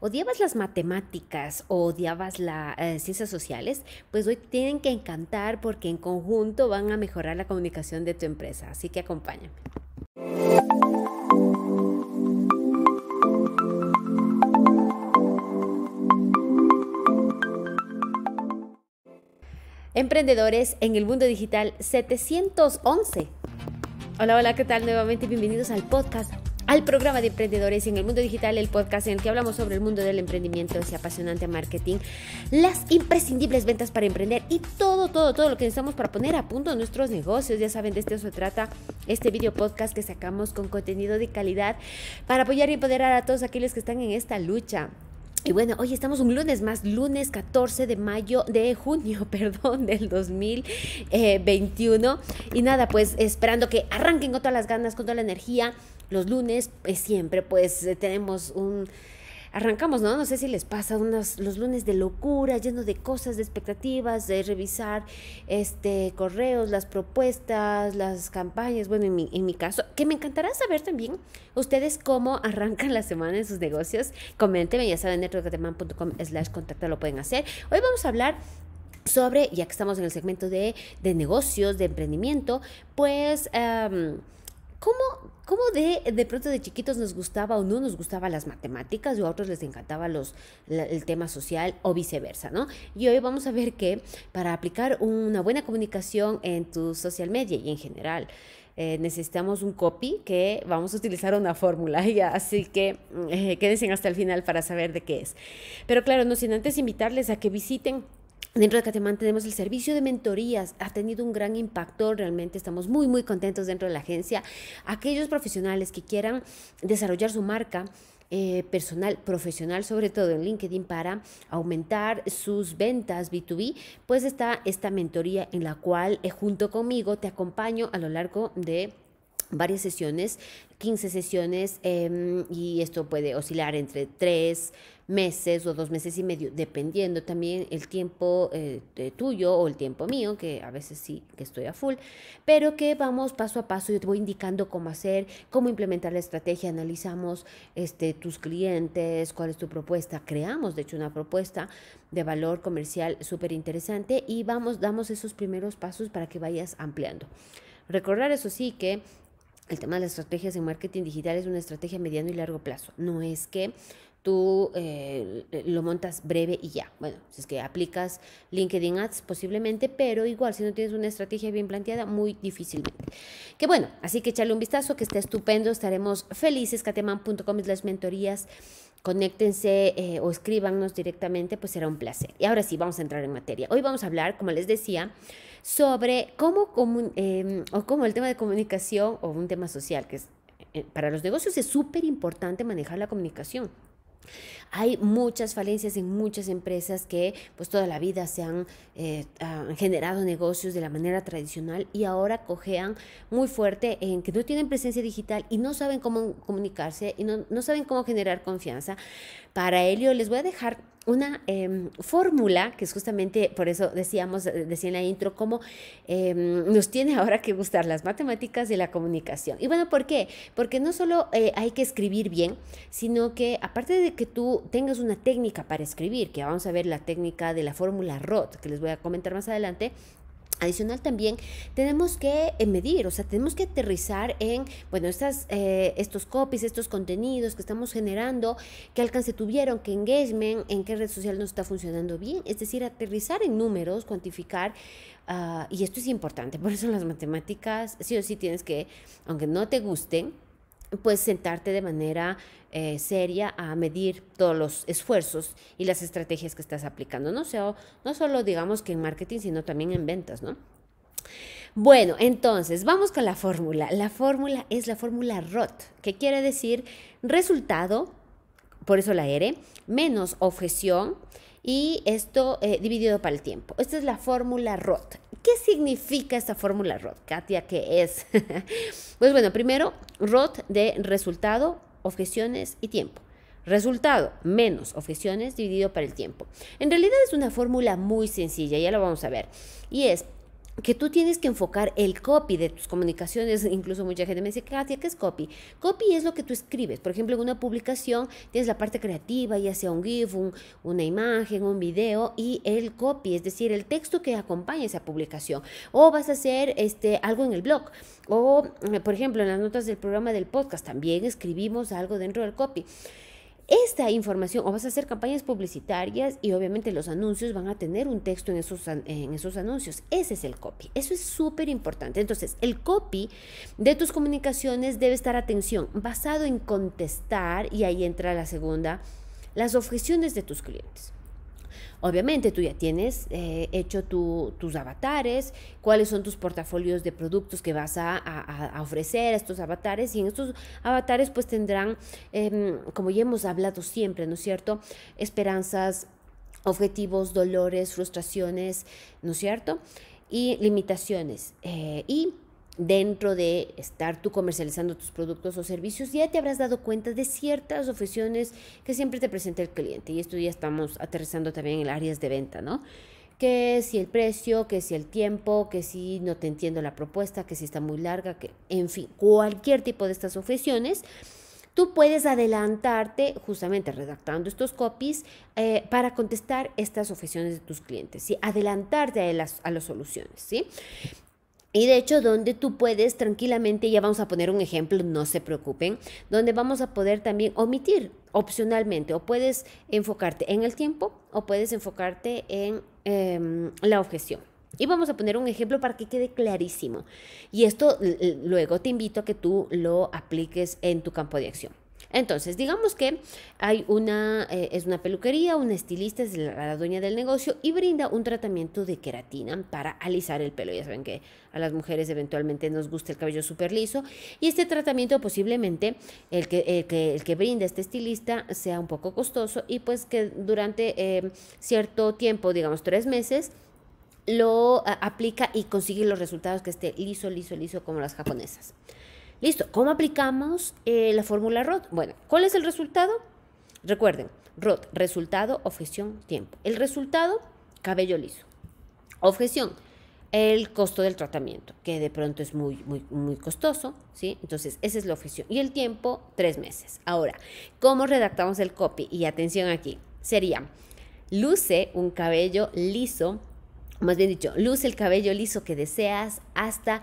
odiabas las matemáticas o odiabas las eh, ciencias sociales, pues hoy tienen que encantar porque en conjunto van a mejorar la comunicación de tu empresa. Así que acompáñame. Emprendedores en el mundo digital 711. Hola, hola, ¿qué tal? Nuevamente bienvenidos al podcast al programa de emprendedores en el mundo digital, el podcast en el que hablamos sobre el mundo del emprendimiento, ese apasionante marketing, las imprescindibles ventas para emprender y todo, todo, todo lo que necesitamos para poner a punto nuestros negocios. Ya saben, de esto se trata este video podcast que sacamos con contenido de calidad para apoyar y empoderar a todos aquellos que están en esta lucha. Y bueno, hoy estamos un lunes más, lunes 14 de mayo, de junio, perdón, del 2021. Y nada, pues esperando que arranquen con todas las ganas, con toda la energía los lunes pues, siempre pues eh, tenemos un... Arrancamos, ¿no? No sé si les pasa unos, los lunes de locura, lleno de cosas, de expectativas, de revisar este, correos, las propuestas, las campañas, bueno, en mi, en mi caso, que me encantará saber también ustedes cómo arrancan la semana en sus negocios. Coméntenme, ya saben, netrocateman.com slash contacto lo pueden hacer. Hoy vamos a hablar sobre, ya que estamos en el segmento de, de negocios, de emprendimiento, pues... ¿Cómo, cómo de, de, pronto de chiquitos nos gustaba o no nos gustaba las matemáticas y a otros les encantaba los, el tema social o viceversa, ¿no? Y hoy vamos a ver que para aplicar una buena comunicación en tu social media y en general, eh, necesitamos un copy que vamos a utilizar una fórmula, ya, así que eh, quédense hasta el final para saber de qué es. Pero claro, no sin antes invitarles a que visiten Dentro de Catemán tenemos el servicio de mentorías, ha tenido un gran impacto, realmente estamos muy, muy contentos dentro de la agencia. Aquellos profesionales que quieran desarrollar su marca, eh, personal, profesional, sobre todo en LinkedIn, para aumentar sus ventas B2B, pues está esta mentoría en la cual eh, junto conmigo te acompaño a lo largo de varias sesiones, 15 sesiones, em, y esto puede oscilar entre 3 meses o dos meses y medio, dependiendo también el tiempo eh, tuyo o el tiempo mío, que a veces sí que estoy a full, pero que vamos paso a paso, yo te voy indicando cómo hacer, cómo implementar la estrategia, analizamos este, tus clientes, cuál es tu propuesta, creamos de hecho una propuesta de valor comercial súper interesante y vamos, damos esos primeros pasos para que vayas ampliando. Recordar eso sí que el tema de las estrategias en marketing digital es una estrategia a mediano y largo plazo. No es que tú eh, lo montas breve y ya. Bueno, si es que aplicas LinkedIn Ads posiblemente, pero igual si no tienes una estrategia bien planteada, muy difícilmente. Que bueno, así que échale un vistazo, que está estupendo, estaremos felices, cateman.com las mentorías. Conéctense eh, o escríbanos directamente, pues será un placer. Y ahora sí, vamos a entrar en materia. Hoy vamos a hablar, como les decía, sobre cómo, eh, o cómo el tema de comunicación o un tema social, que es, eh, para los negocios es súper importante manejar la comunicación. Hay muchas falencias en muchas empresas que pues toda la vida se han, eh, generado negocios de la manera tradicional y ahora cojean muy fuerte en que no tienen presencia digital y no saben cómo comunicarse y no, no saben cómo generar confianza. Para ello les voy a dejar una em, fórmula, que es justamente por eso decíamos, eh, decía en la intro, cómo em, nos tiene ahora que gustar las matemáticas y la comunicación. Y bueno, ¿por qué? Porque no solo eh, hay que escribir bien, sino que aparte de que tú tengas una técnica para escribir, que vamos a ver la técnica de la fórmula ROT, que les voy a comentar más adelante, Adicional también tenemos que eh, medir, o sea, tenemos que aterrizar en, bueno, estas, eh, estos copies, estos contenidos que estamos generando, qué alcance tuvieron, qué engagement, en qué red social nos está funcionando bien, es decir, aterrizar en números, cuantificar, uh, y esto es importante, por eso las matemáticas, sí o sí tienes que, aunque no te gusten, pues sentarte de manera eh, seria a medir todos los esfuerzos y las estrategias que estás aplicando, ¿no? sea, no solo digamos que en marketing, sino también en ventas, ¿no? Bueno, entonces vamos con la fórmula. La fórmula es la fórmula ROT, que quiere decir resultado, por eso la R, menos objeción y esto eh, dividido para el tiempo. Esta es la fórmula ROT. ¿Qué significa esta fórmula ROT, Katia? ¿Qué es? pues bueno, primero, ROT de resultado, objeciones y tiempo. Resultado menos objeciones dividido para el tiempo. En realidad es una fórmula muy sencilla, ya lo vamos a ver. Y es que tú tienes que enfocar el copy de tus comunicaciones. Incluso mucha gente me dice, Katia, ¿qué es copy? Copy es lo que tú escribes. Por ejemplo, en una publicación tienes la parte creativa, ya sea un GIF, una imagen, un video, y el copy, es decir, el texto que acompaña esa publicación. O vas a hacer este, algo en el blog. O, por ejemplo, en las notas del programa del podcast también escribimos algo dentro del copy esta información o vas a hacer campañas publicitarias y obviamente los anuncios van a tener un texto en esos, en esos anuncios. Ese es el copy. Eso es súper importante. Entonces, el copy de tus comunicaciones debe estar, atención, basado en contestar, y ahí entra la segunda, las objeciones de tus clientes. Obviamente tú ya tienes eh, hecho tus avatares, cuáles son tus portafolios de productos que vas a, ofrecer a estos avatares y en estos avatares pues tendrán, em, como ya hemos hablado siempre, ¿no es cierto? Esperanzas, objetivos, dolores, frustraciones, ¿no es cierto? Y limitaciones. Eh, y dentro de estar tú comercializando tus productos o servicios, ya te habrás dado cuenta de ciertas ofrecciones que siempre te presenta el cliente. Y esto ya estamos aterrizando también en áreas de venta, ¿no? Que si el precio, que si el tiempo, que si no te entiendo la propuesta, que si está muy larga, que en fin, cualquier tipo de estas objeciones. Tú puedes adelantarte justamente redactando estos copies eh, para contestar estas objeciones de tus clientes, ¿sí? adelantarte a las, a las soluciones. ¿sí? Y de hecho, donde tú puedes tranquilamente, ya vamos a poner un ejemplo, no se preocupen, donde vamos a poder también omitir opcionalmente, o puedes enfocarte en el tiempo o puedes enfocarte en em, la objeción. Y vamos a poner un ejemplo para que quede clarísimo. Y esto luego te invito a que tú lo apliques en tu campo de acción. Entonces, digamos que hay una, eh, es una peluquería, una estilista, es la, dueña del negocio y brinda un tratamiento de queratina para alisar el pelo. Ya saben que a las mujeres eventualmente nos gusta el cabello súper liso y este tratamiento posiblemente el que, el que, brinda este estilista sea un poco costoso y pues que durante eh, cierto tiempo, digamos tres meses, lo aplica y consigue los resultados que esté liso, liso, liso como las japonesas. Listo, ¿cómo aplicamos eh, la fórmula ROT? Bueno, ¿cuál es el resultado? Recuerden, ROT, resultado, objeción, tiempo. El resultado, cabello liso. Objeción, el costo del tratamiento, que de pronto es muy, muy, muy costoso, ¿sí? Entonces, esa es la objeción. Y el tiempo, tres meses. Ahora, ¿cómo redactamos el copy? Y atención aquí, sería, luce un cabello liso, más bien dicho, luce el cabello liso que deseas hasta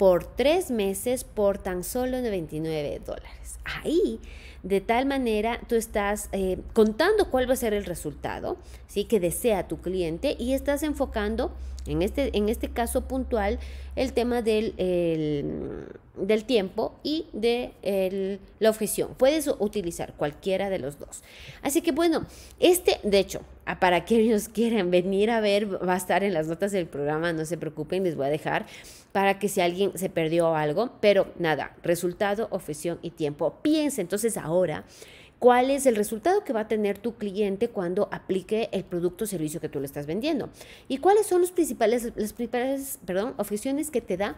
por tres meses por tan solo 99 dólares. Ahí, de tal manera, tú estás eh, contando cuál va a ser el resultado ¿sí? que desea tu cliente y estás enfocando, en este, en este caso puntual, el tema del, del tiempo y de la objeción. Puedes utilizar cualquiera de los dos. Así que bueno, este, de hecho, para aquellos quieran venir a ver, va a estar en las notas del programa, no se preocupen, les voy a dejar para que si alguien se perdió algo, pero nada, resultado, objeción y tiempo. Piensa entonces ahora cuál es el resultado que va a tener tu cliente cuando aplique el producto o servicio que tú le estás vendiendo y cuáles son los principales, las principales perdón, que te da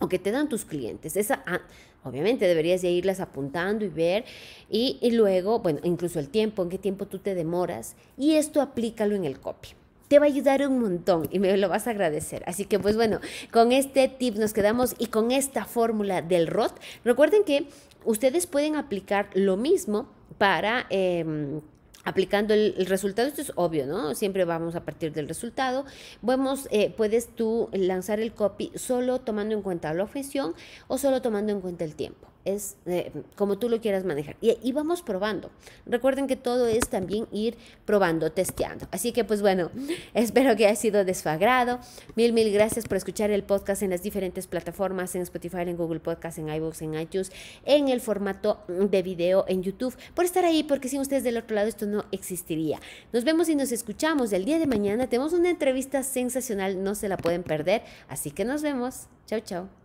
o que te dan tus clientes. Esa, ah, obviamente deberías de irlas apuntando y ver y, luego, bueno, incluso el tiempo, en qué tiempo tú te demoras y esto aplícalo en el copy te va a ayudar un montón y me lo vas a agradecer. Así que pues bueno, con este tip nos quedamos y con esta fórmula del ROT, recuerden que ustedes pueden aplicar lo mismo para... Em, aplicando el, resultado, esto es obvio, ¿no? Siempre vamos a partir del resultado. Vamos, eh, puedes tú lanzar el copy solo tomando en cuenta la objeción o solo tomando en cuenta el tiempo es eh, como tú lo quieras manejar. Y, vamos probando. Recuerden que todo es también ir probando, testeando. Así que pues bueno, espero que haya sido desfagrado. Mil, mil gracias por escuchar el podcast en las diferentes plataformas, en Spotify, en Google Podcast, en iVoox, en iTunes, en el formato de video en YouTube, por estar ahí, porque sin ustedes del otro lado esto no existiría. Nos vemos y nos escuchamos el día de mañana. Tenemos una entrevista sensacional, no se la pueden perder. Así que nos vemos. Chao, chao.